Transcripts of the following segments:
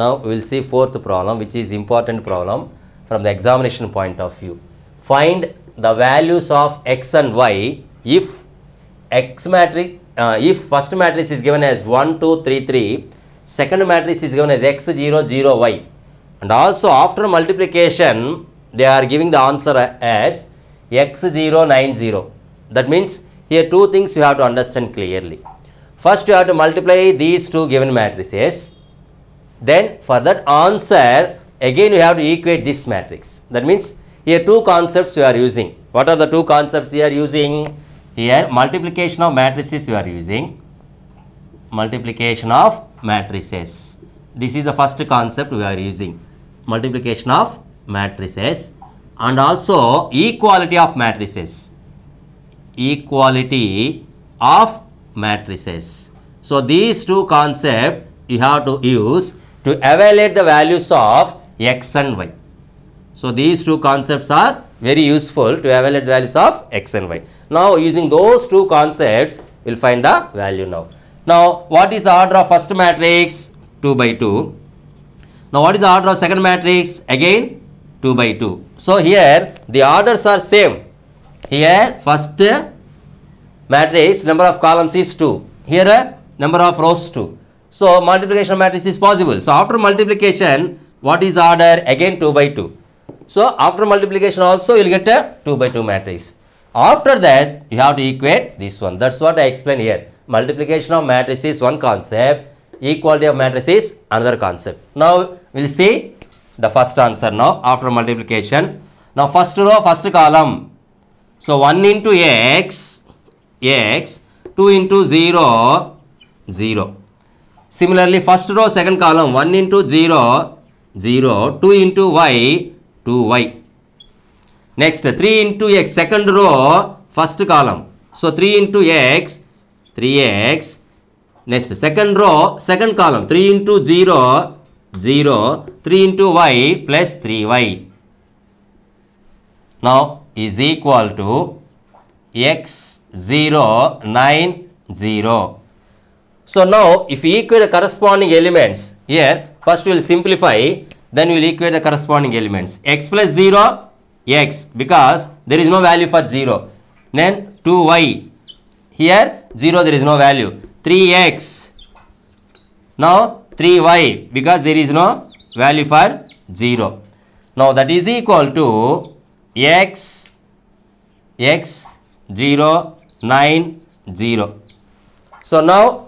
Now we will see fourth problem which is important problem from the examination point of view. Find the values of x and y if x matrix uh, if first matrix is given as 1 2 3 3 second matrix is given as x 0 0 y. And also after multiplication they are giving the answer as x 0 9 0 that means here two things you have to understand clearly. First you have to multiply these two given matrices then for that answer again you have to equate this matrix. That means here two concepts you are using. What are the two concepts you are using? Here multiplication of matrices you are using. Multiplication of matrices. This is the first concept we are using. Multiplication of matrices and also equality of matrices. Equality of matrices. So these two concepts you have to use to evaluate the values of x and y so these two concepts are very useful to evaluate the values of x and y. Now using those two concepts, we'll find the value now. Now what is the order of first matrix? 2 by 2. Now what is the order of second matrix? Again 2 by 2. So here the orders are same. Here first matrix number of columns is 2. Here number of rows 2. So multiplication matrix is possible. So after multiplication what is order? Again 2 by 2. So after multiplication also you will get a 2 by 2 matrix. After that you have to equate this one. That's what I explained here. Multiplication of matrix is one concept. Equality of matrix is another concept. Now we will see the first answer now after multiplication. Now first row first column. So 1 into x, x, 2 into 0, 0. Similarly first row second column 1 into 0, 0, 2 into y, 2y. Next 3 into x second row first column. So 3 into x 3x. Next second row second column 3 into 0 0 3 into y plus 3y. Now is equal to x 0 9 0. So now if we equate the corresponding elements here first we will simplify then we will equate the corresponding elements. X plus 0 x because there is no value for 0 then 2y here 0 there is no value. 3x now 3y because there is no value for 0 now that is equal to x x 0 9 0 so now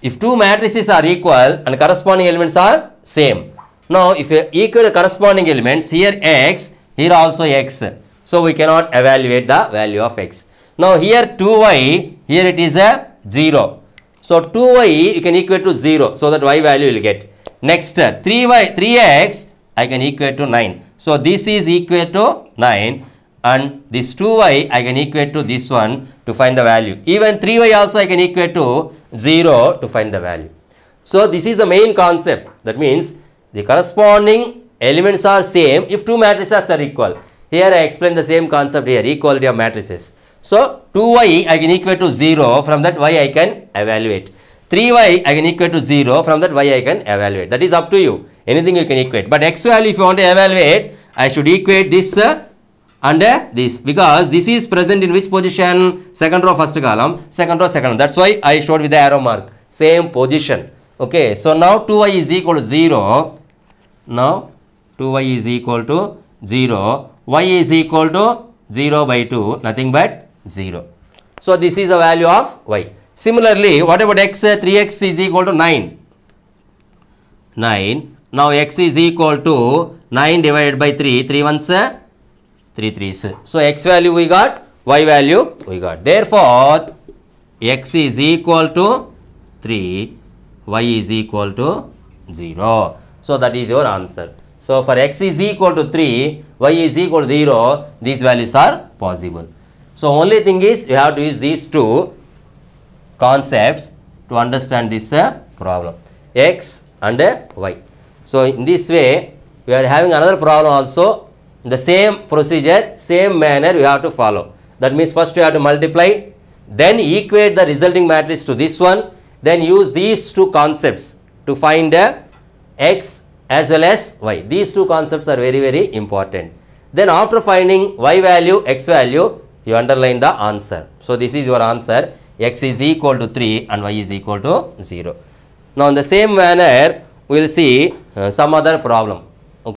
if two matrices are equal and corresponding elements are same. Now if equal corresponding elements here x, here also x. So we cannot evaluate the value of x. Now here 2y, here it is a 0. So 2y you can equate to 0 so that y value will get. Next 3y, 3x I can equate to 9. So this is equal to 9 and this 2y I can equate to this one to find the value. Even 3y also I can equate to 0 to find the value. So this is the main concept. That means the corresponding elements are same if two matrices are equal. Here I explain the same concept here, equality of matrices. So 2y I can equate to 0, from that y I can evaluate. 3y I can equate to 0, from that y I can evaluate. That is up to you. Anything you can equate. But x value if you want to evaluate, I should equate this uh, and uh, this because this is present in which position? Second row first column. Second row second that's why i showed with the arrow mark. Same position. Okay so now 2y is equal to 0 now 2y is equal to 0 y is equal to 0 by 2 nothing but 0 so this is the value of y. Similarly what about x 3x is equal to 9 9 now x is equal to 9 divided by 3 3 ones 3 3s. So x value we got, y value we got. Therefore, x is equal to 3, y is equal to 0. So that is your answer. So for x is equal to 3, y is equal to 0, these values are possible. So only thing is you have to use these two concepts to understand this uh, problem x and uh, y. So in this way we are having another problem also the same procedure, same manner you have to follow. That means first you have to multiply, then equate the resulting matrix to this one, then use these two concepts to find the x as well as y. These two concepts are very very important. Then after finding y value, x value, you underline the answer. So this is your answer. x is equal to 3 and y is equal to 0. Now in the same manner, we will see uh, some other problem.